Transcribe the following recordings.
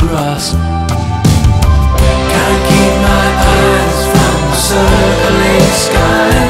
grass. Can't keep my eyes from the circling sky.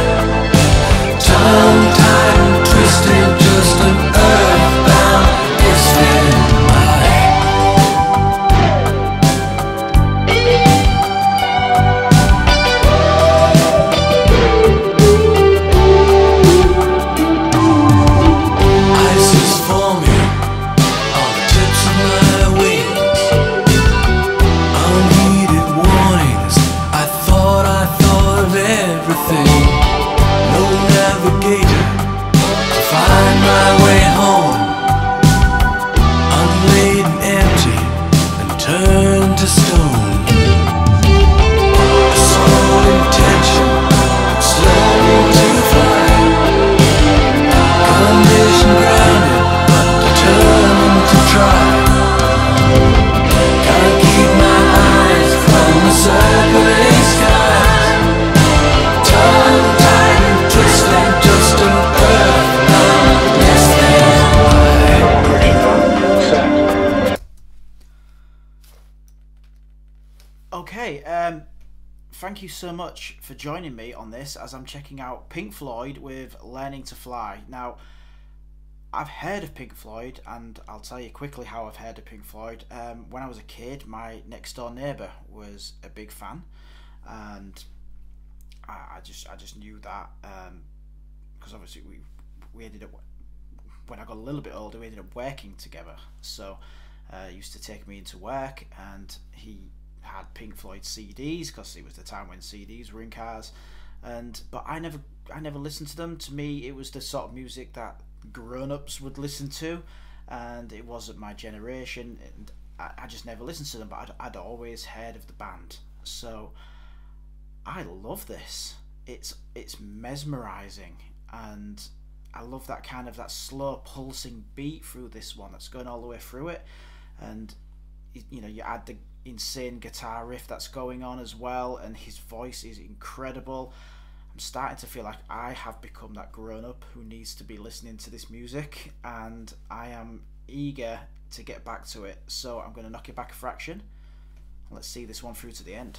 Thank you so much for joining me on this as I'm checking out Pink Floyd with Learning to Fly. Now, I've heard of Pink Floyd, and I'll tell you quickly how I've heard of Pink Floyd. Um, when I was a kid, my next door neighbour was a big fan, and I, I just I just knew that because um, obviously we we ended up when I got a little bit older, we ended up working together. So uh, he used to take me into work, and he had Pink Floyd CDs because it was the time when CDs were in cars. And but I never I never listened to them. To me, it was the sort of music that grown-ups would listen to and it wasn't my generation and I, I just never listened to them but I'd, I'd always heard of the band so I love this it's it's mesmerizing and I love that kind of that slow pulsing beat through this one that's going all the way through it and you know you add the insane guitar riff that's going on as well and his voice is incredible I'm starting to feel like I have become that grown up who needs to be listening to this music, and I am eager to get back to it. So I'm going to knock it back a fraction. Let's see this one through to the end.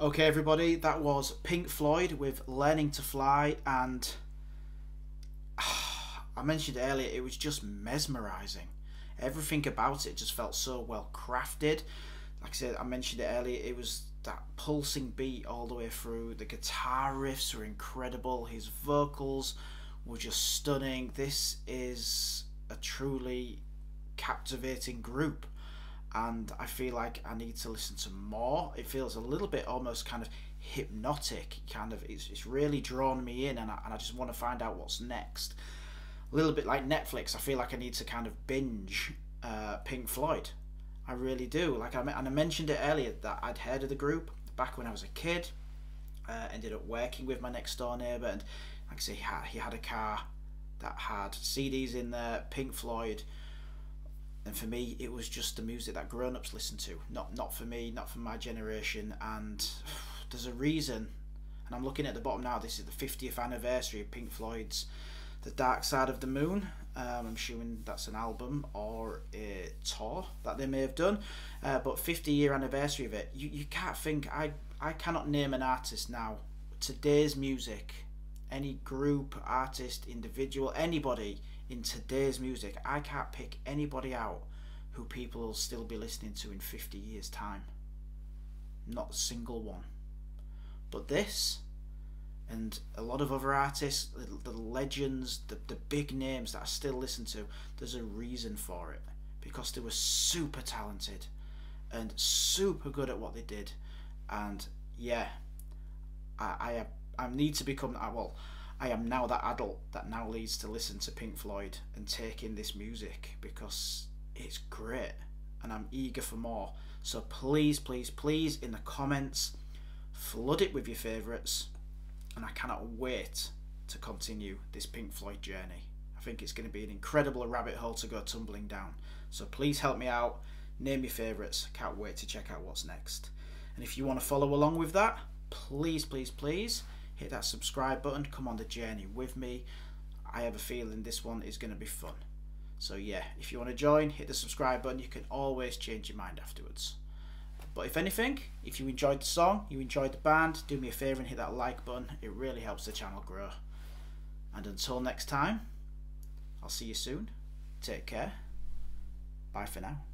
Okay, everybody, that was Pink Floyd with Learning to Fly, and I mentioned earlier, it was just mesmerizing. Everything about it just felt so well crafted. Like I said, I mentioned it earlier, it was that pulsing beat all the way through. The guitar riffs were incredible, his vocals were just stunning. This is a truly captivating group and I feel like I need to listen to more. It feels a little bit almost kind of hypnotic, kind of. It's, it's really drawn me in, and I, and I just want to find out what's next. A little bit like Netflix, I feel like I need to kind of binge uh, Pink Floyd. I really do. Like I and I mentioned it earlier that I'd heard of the group back when I was a kid. Uh, ended up working with my next door neighbour, and like I say, he had, he had a car that had CDs in there, Pink Floyd and for me it was just the music that grown-ups listen to. Not not for me not for my generation. And there's a reason. And I'm looking at the bottom now. This is the 50th anniversary of Pink Floyd's The Dark Side of the Moon. Um, I'm assuming that's an album or a tour that they may have done. Uh, but 50 year anniversary of it. You, you can't think I I cannot name an artist now. Today's music, any group, artist, individual, anybody in today's music, I can't pick anybody out who people will still be listening to in 50 years' time. Not a single one. But this, and a lot of other artists, the, the legends, the, the big names that I still listen to, there's a reason for it. Because they were super talented and super good at what they did. And yeah, I, I, I need to become, well, I am now that adult that now leads to listen to Pink Floyd and take in this music because it's great and I'm eager for more. So please, please, please, in the comments, flood it with your favourites and I cannot wait to continue this Pink Floyd journey. I think it's going to be an incredible rabbit hole to go tumbling down. So please help me out, name your favourites. Can't wait to check out what's next. And if you want to follow along with that, please, please, please hit that subscribe button. Come on the journey with me. I have a feeling this one is going to be fun. So yeah, if you want to join, hit the subscribe button. You can always change your mind afterwards. But if anything, if you enjoyed the song, you enjoyed the band, do me a favour and hit that like button. It really helps the channel grow. And until next time, I'll see you soon. Take care. Bye for now.